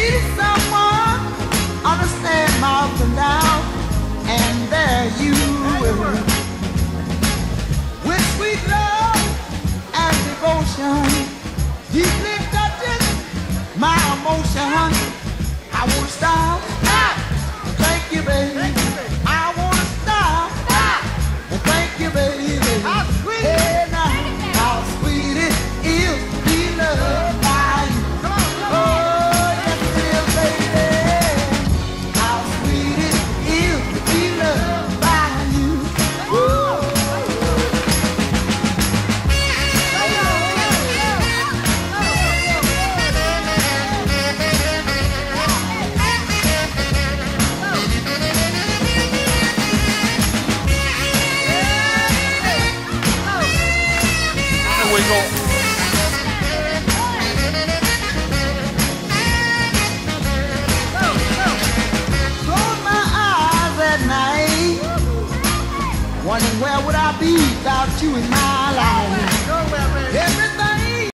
Espírito Night, wondering where would I be without you in my.